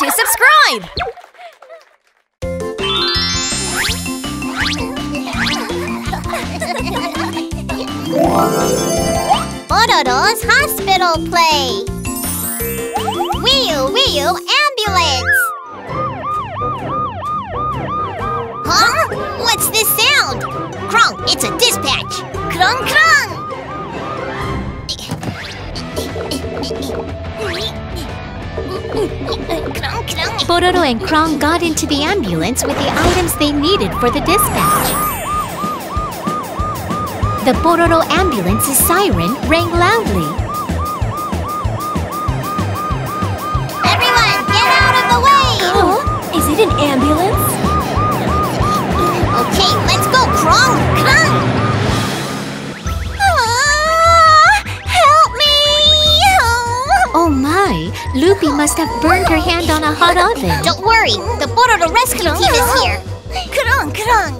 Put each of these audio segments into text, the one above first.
to subscribe! Pororo's hospital play. Wheel, wheel, ambulance. Huh? What's this sound? Crong, it's a dispatch. Crong, crong. Pororo and Crong got into the ambulance with the items they needed for the dispatch. The Pororo ambulance's siren rang loudly. Must have burned her hand on a hot oven. Don't worry, the Pororo rescue team is here. Crong, crong.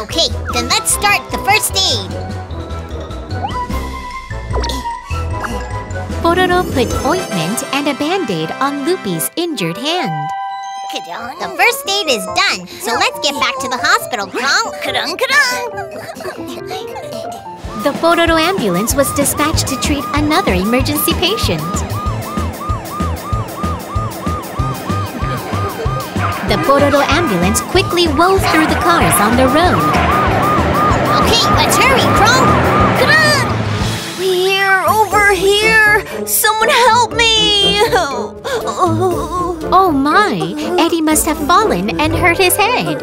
Okay, then let's start the first aid. Pororo put ointment and a band-aid on Loopy's injured hand. The first aid is done, so let's get back to the hospital, Crong. Crong, crong. The Pororo ambulance was dispatched to treat another emergency patient. The Pororo ambulance quickly wove through the cars on the road. Okay, let's hurry, Crong. Crong. We're over here! Someone help me! Oh. Oh my! Eddy must have fallen and hurt his head.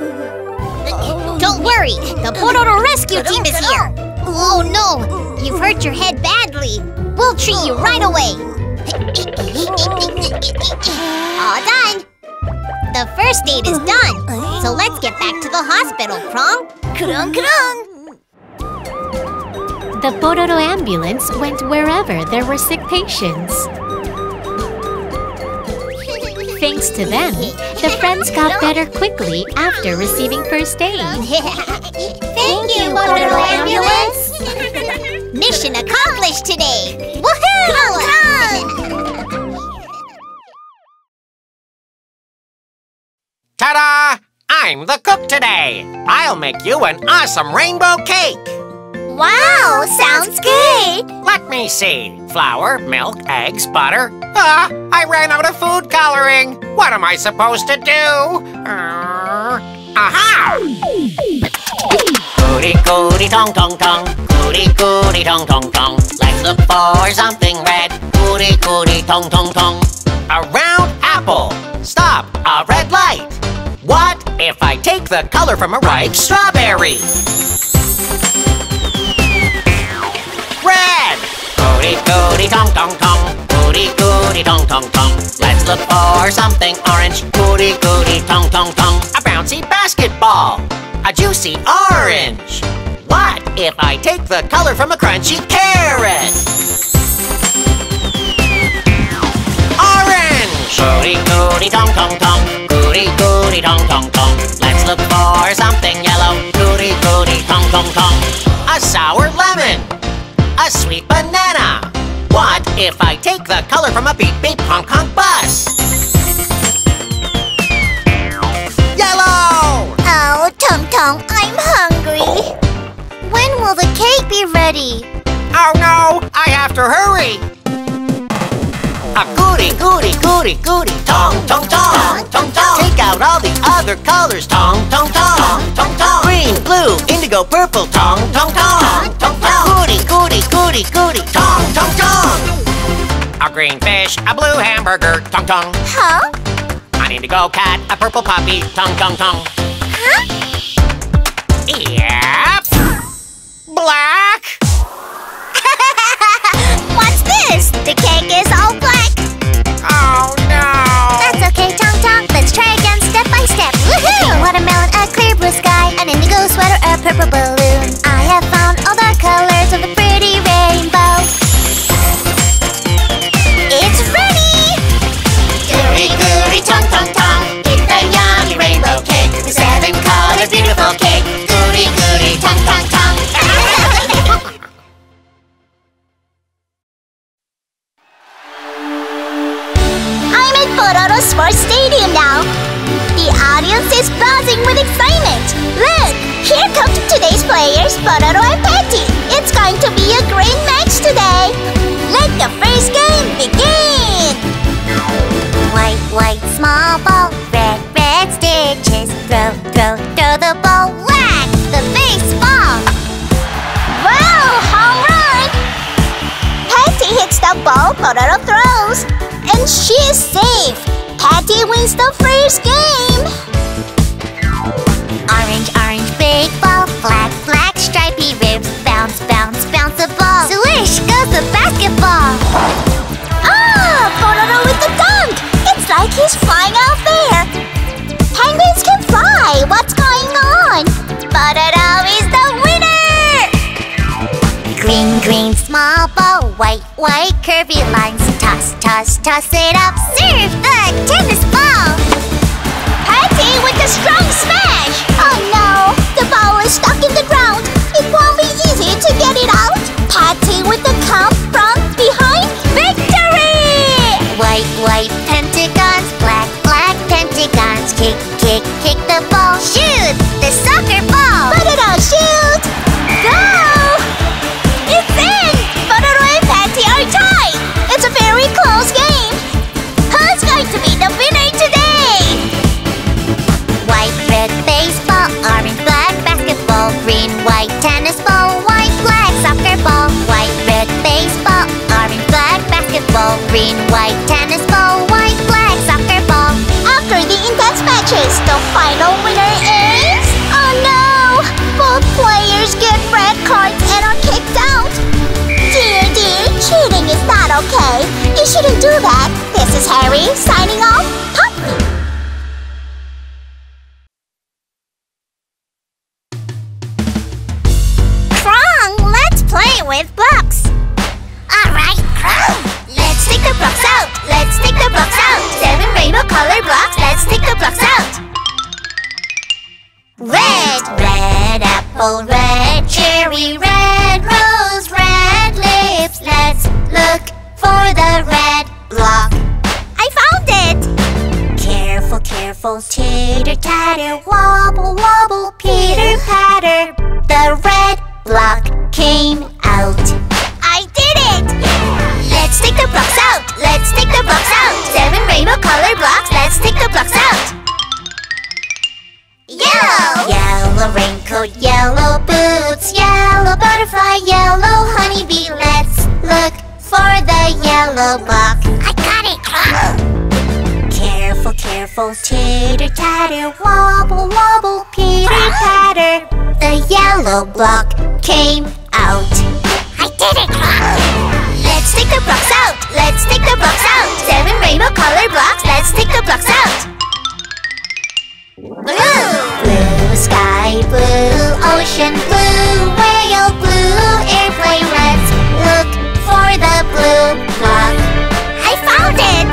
Don't worry, the Pororo rescue team is here. Oh no, you've hurt your head badly. We'll treat you right away. All done. The first aid is done, so uh-huh. let's get back to the hospital, Crong. Crong, crong. The Pororo ambulance went wherever there were sick patients. Thanks to them, the friends got better quickly after receiving first aid. Thank you, Pororo Ambulance. Mission accomplished today. Woohoo! Ta-da! I'm the cook today. I'll make you an awesome rainbow cake. Wow, sounds good. Let me see. Flour, milk, eggs, butter. Ah, I ran out of food coloring. What am I supposed to do? Uh, aha! Goody goody tong tong tong. Goody goody tong tong tong. Let's look for something red. Goody goody tong tong tong. A round apple. Stop! A red light. What if I take the color from a ripe strawberry? Red! Goody goody tong tong tong. Goody goody tong tong tong. Let's look for something orange. Goody goody tong tong tong. A bouncy basketball. A juicy orange. What if I take the color from a crunchy carrot? A sweet banana. What if I take the color from a beep beep honk honk bus? Yellow! Oh, Tum Tum, I'm hungry. When will the cake be ready? Oh no, I have to hurry. A goody goody goody goody tong tong tong tong tong. Take out all the other colors tong tong tong tong tong. Green, blue, indigo, purple tong tong tong tong tong. Goody goody goody goody tong tong tong. A green fish, a blue hamburger tong tong. Huh? An indigo cat, a purple puppy tong tong tong. Huh? Yep. Black. This? The cake is all black. Oh no. That's okay, Tom Tom. Let's try again step by step. Woohoo! A watermelon, a clear blue sky, an indigo sweater, a purple balloon. Petty wins the first game. Orange, orange, big ball, black, black, stripy ribs. Bounce, bounce, bounce the ball. Swish goes the basketball. Ah, Pororo with the dunk. It's like he's flying white, curvy lines. Toss, toss, toss it up. Serve the tennis ball. Petty with a strong smash. Okay. You shouldn't do that. This is Harry signing off. Pop. Crong, let's play with blocks. All right, Crong. Let's take the blocks out. Let's take the blocks out. Seven rainbow color blocks. Let's take the blocks out. Red, red apple, red cherry, red for the red block. I found it. Careful, careful, tater tatter, wobble, wobble, pitter patter. The red block came out. I did it! Yeah. Let's take the blocks out. Let's take the blocks out. Seven rainbow color blocks. Let's take the blocks out. Yellow! Yellow raincoat, yellow boots, yellow butterfly, yellow honeybee. Yellow block. I got it! Careful, careful, titter tatter, wobble, wobble, pitter patter. The yellow block came out. I did it! Let's take the blocks out. Let's take the blocks out. Seven rainbow color blocks. Let's take the blocks out. Blue, blue sky, blue ocean, blue whale, blue airplane. Let's blue. I found it!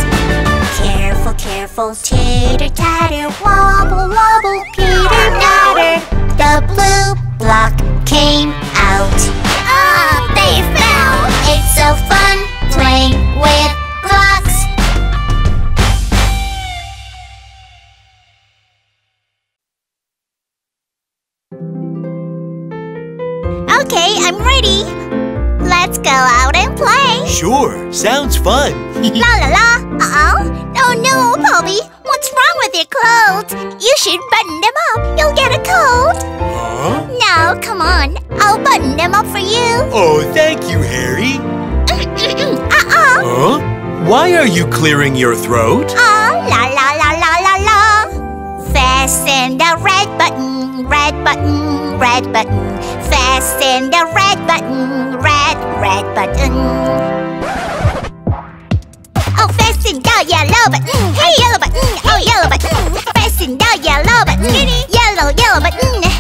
Careful, careful, titter tatter, wobble, wobble, pitter patter. The blue block came out. Sure, sounds fun. La la la. Uh-oh. Oh no, Poby. What's wrong with your clothes? You should button them up. You'll get a cold. Huh? No, come on. I'll button them up for you. Oh, thank you, Harry. uh-uh. Huh? Why are you clearing your throat? Oh, la la la la la la. Fasten the red button, red button, red button. Fasten the red button, red, red button. Fasten the yellow button. Hey, yellow button. Mm, oh, yellow button. Fasten the yellow button. Yellow, yellow button. Mm, eh.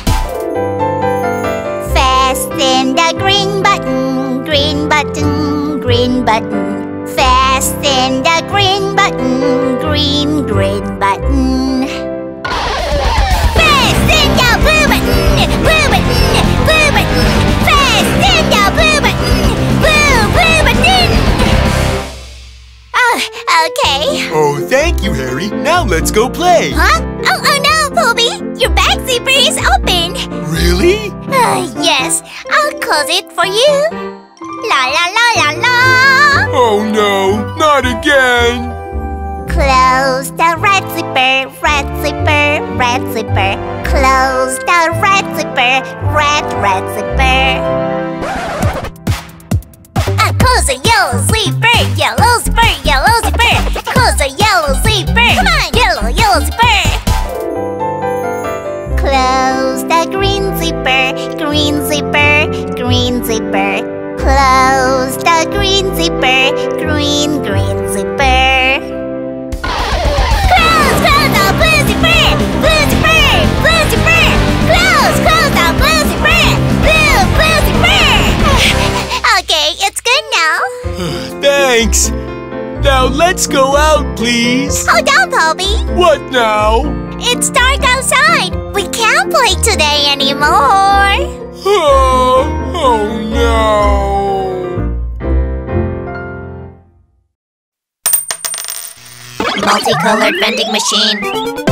Fasten the green button, green button, green button. Fasten the green button, green, green button. Okay. Oh, thank you, Harry. Now let's go play. Huh? Oh, oh no, Poby! Your back zipper is open. Really? Uh, yes, I'll close it for you. La la la la la. Oh no, not again. Close the red zipper, red zipper, red zipper. Close the red zipper, red, red zipper. Uh, close the yellow Thanks. Now let's go out, please. Hold on, Poby. What now? It's dark outside. We can't play today anymore. Oh, oh no. Multicolored vending machine.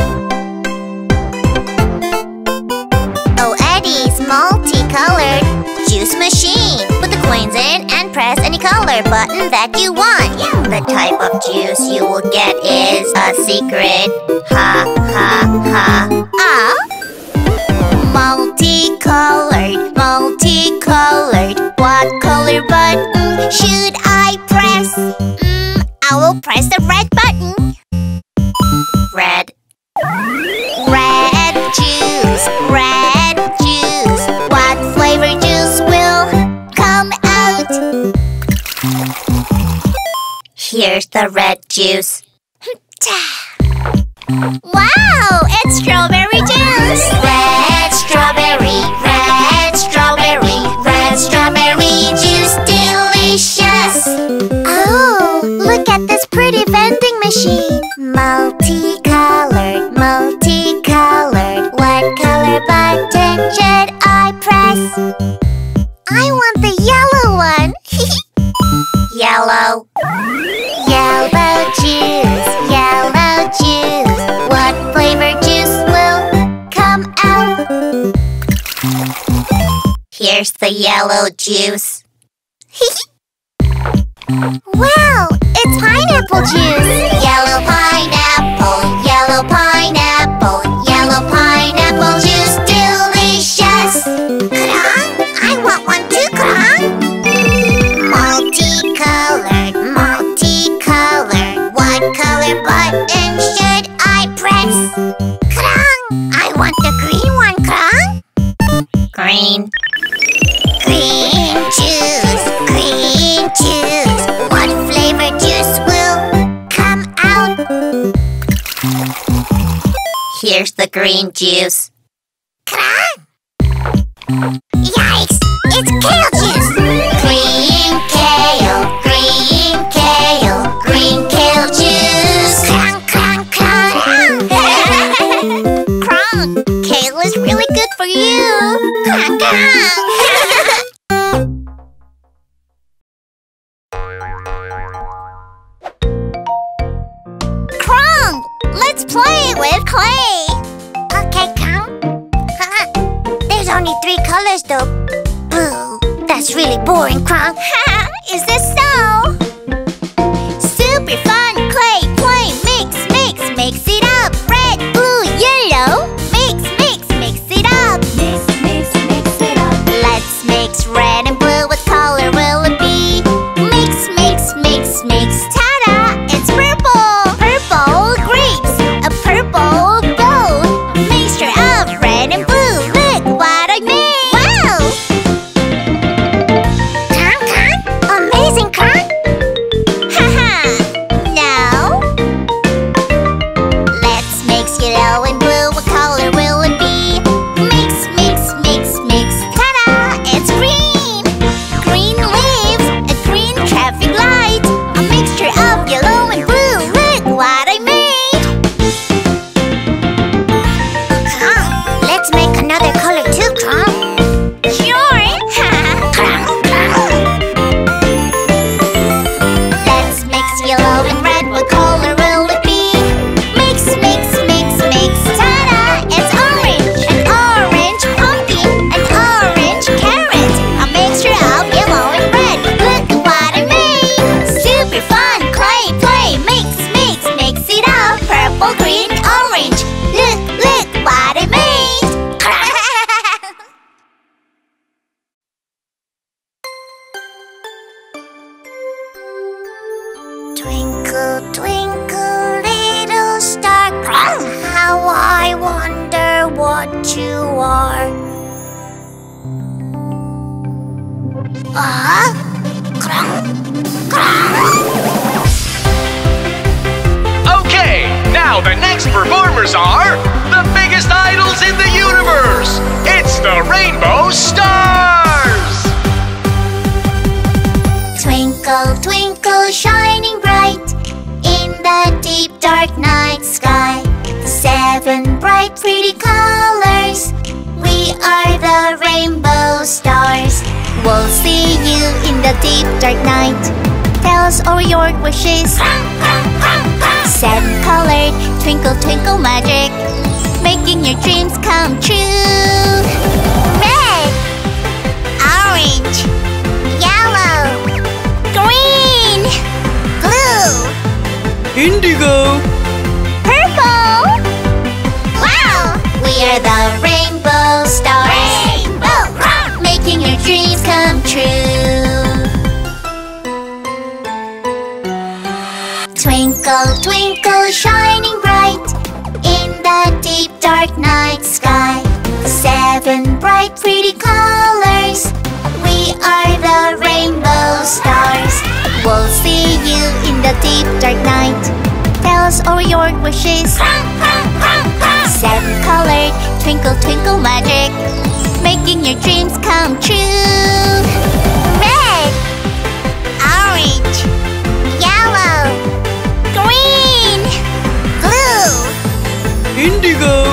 Color button that you want. The type of juice you will get is a secret. Ha ha ha. Ah. Multicolored, multicolored. What color button should I press? Mm, I will press the red button. Red. Red juice, red Here's the red juice. Wow, it's strawberry juice. Red strawberry, red strawberry, red strawberry juice, delicious. Juice. wow, it's pineapple juice. Yellow pineapple, yellow pineapple, yellow pineapple juice, delicious. Krang, I want one too, Krang. Multicolored, multicolored. What color button should I press? Krang! I want the green one, Krang! Green. Green Here's the green juice. Krang! Yikes! It's kale juice! Green kale, green kale, green kale juice! Crunk, crunk, crunk! crunk! Kale is really good for you! Crunk, crunk! Let's play with clay! Okay, Crong. There's only three colors though. Boo! That's really boring, Crong. Is this so? 내 컬러 performers are the biggest idols in the universe. It's the Rainbow Stars. Twinkle, twinkle, shining bright in the deep dark night sky. Seven bright, pretty colors. We are the rainbow stars. We'll see you in the deep dark night. Tell us all your wishes. Seven colored, twinkle, twinkle magic, making your dreams come true. Red, orange, yellow, green, blue, Indigo. purple. Wow! We are the pretty colors. We are the rainbow stars. We'll see you in the deep dark night. Tell us all your wishes. Seven colored, twinkle, twinkle magic, making your dreams come true. Red, orange, yellow, green, blue, Indigo.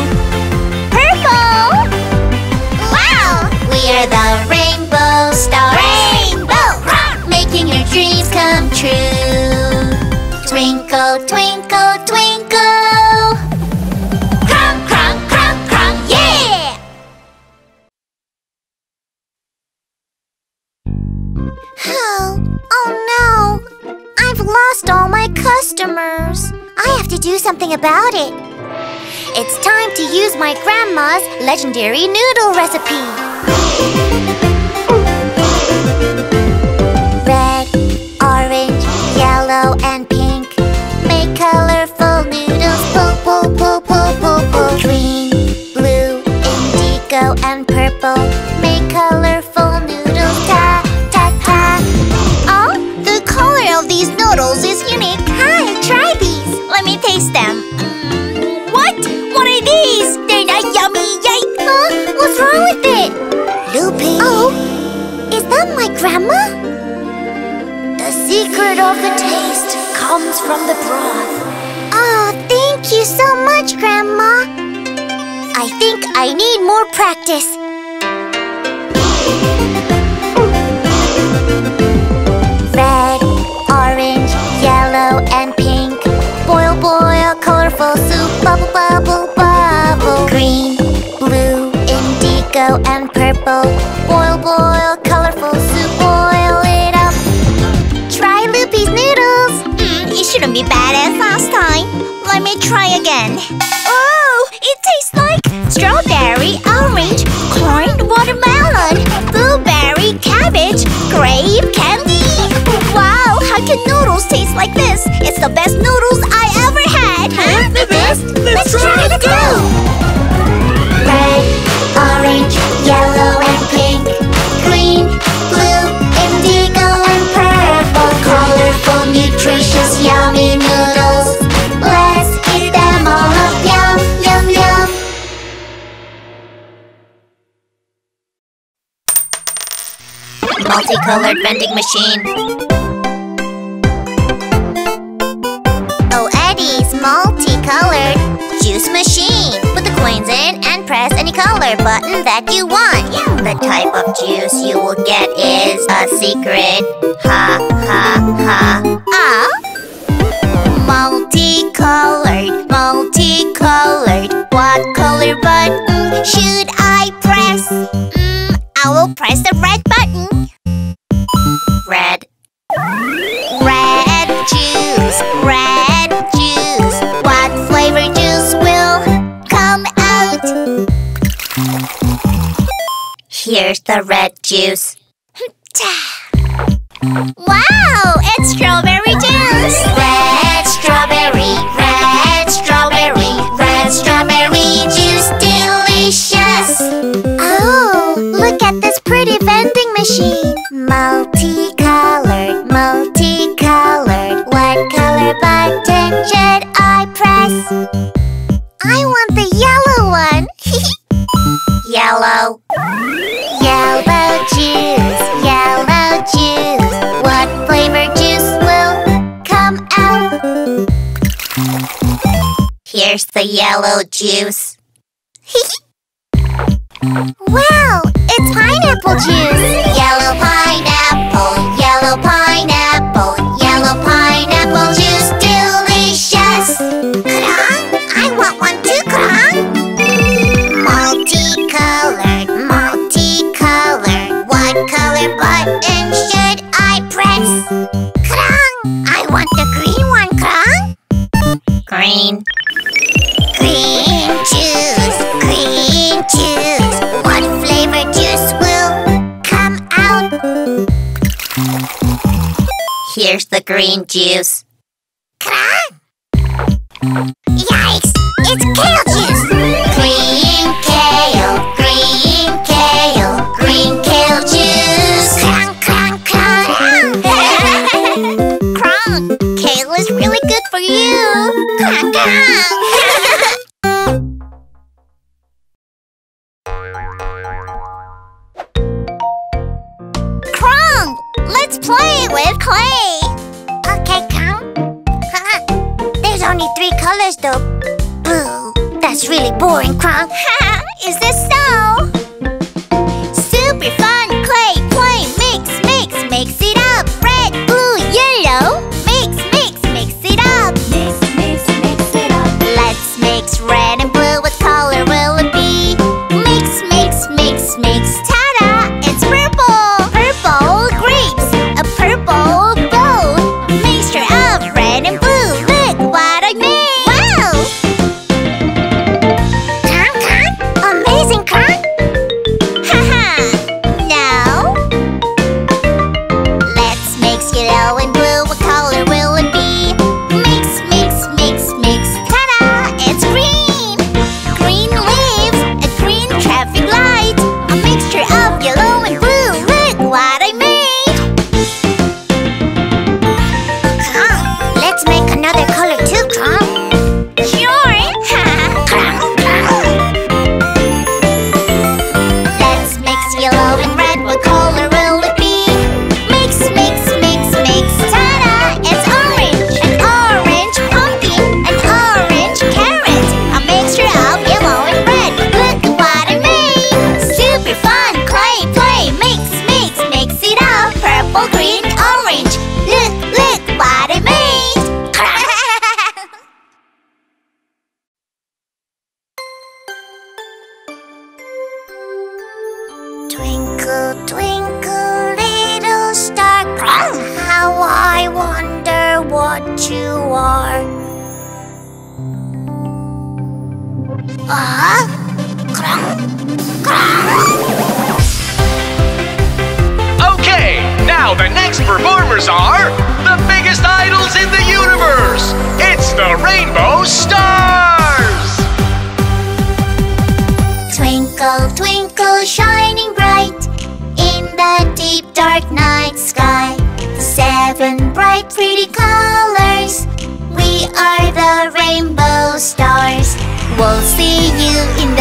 The rainbow stars. Rainbow! Making your dreams come true. Twinkle, twinkle, twinkle. Crumb, crumb, crumb, crumb, yeah! Oh, oh no! I've lost all my customers. I have to do something about it. It's time to use my grandma's legendary noodle recipe. Red, orange, yellow, and pink. Make colorful noodles. Pull, pull, pull, pull, pull, pull. Green, it? Loopy. Oh, is that my grandma? The secret of the taste comes from the broth. Oh, thank you so much, Grandma. I think I need more practice. Red, orange, yellow, and pink. Boil, boil, colorful soup. Bubble, bubble, bubble. Green, indigo, and purple. Boil, boil, colorful soup. Boil it up. Try Loopy's noodles. Mm, it shouldn't be bad as last time. Let me try again. Oh, it tastes like strawberry, orange, corn, watermelon, blueberry, cabbage, grape, candy. Wow, how can noodles taste like this? It's the best noodles Multicolored vending machine. Oh, Eddy's multicolored juice machine. Put the coins in and press any color button that you want. The type of juice you will get is a secret. Ha ha ha. Ah. Multicolored, multicolored. What color button should I press? Mm, I will press the the red juice. wow, it's strawberry juice! Red strawberry, red strawberry, red strawberry juice, delicious! Oh, look at this pretty vending machine! Multicolored, multicolored, what color button should I press? I want the yellow one. yellow. Here's the yellow juice. wow, it's pineapple juice. Yellow pineapple. button should I press? Krang! I want the green one, Krang! Green. Green juice, green juice. What flavor juice will come out? Here's the green juice. Krang! Yikes! It's kale juice! Green kale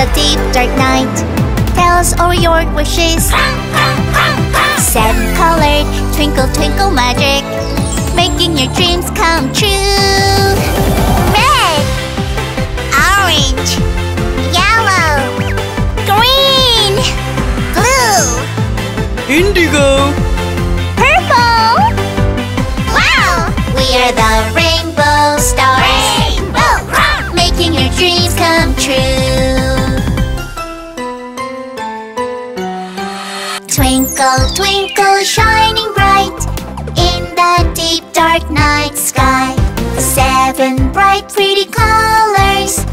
the deep dark night Tell us all your wishes. Seven colored twinkle twinkle magic. Making your dreams come true. Red Orange Yellow Green Blue Indigo. Purple. Wow! We are the rainbow stars. Rainbow! Making your dreams come true. dark night sky. The seven bright pretty colors.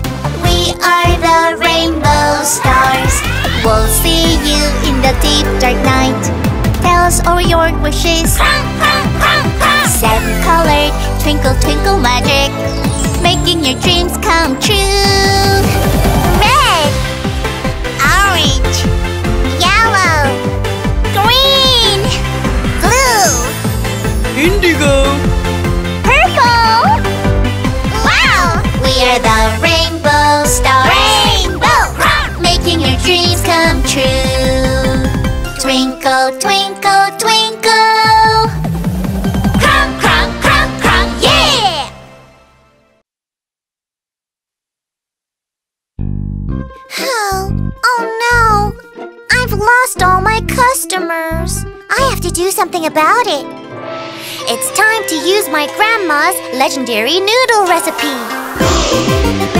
We are the rainbow stars. We'll see you in the deep dark night. Tell us all your wishes. Seven colored twinkle twinkle magic. Making your dreams come true. true. Twinkle, twinkle, twinkle. Crumb, crumb, crumb, crumb, yeah! Oh, oh no! I've lost all my customers. I have to do something about it. It's time to use my grandma's legendary noodle recipe.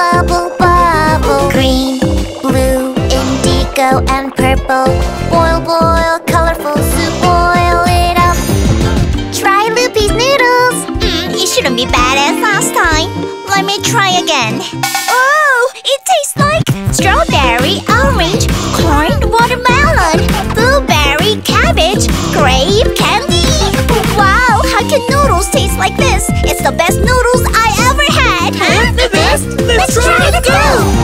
bubble bubble. Green, blue, indigo and purple. Boil, boil, colorful soup, boil it up. Try Loopy's noodles. Mm, It shouldn't be bad as last time. Let me try again. Oh, it tastes like strawberry, orange, corn, watermelon Blueberry, cabbage, grape, candy. Wow, how can noodles taste like this? It's the best noodles I've Let's, Let's try, try to go.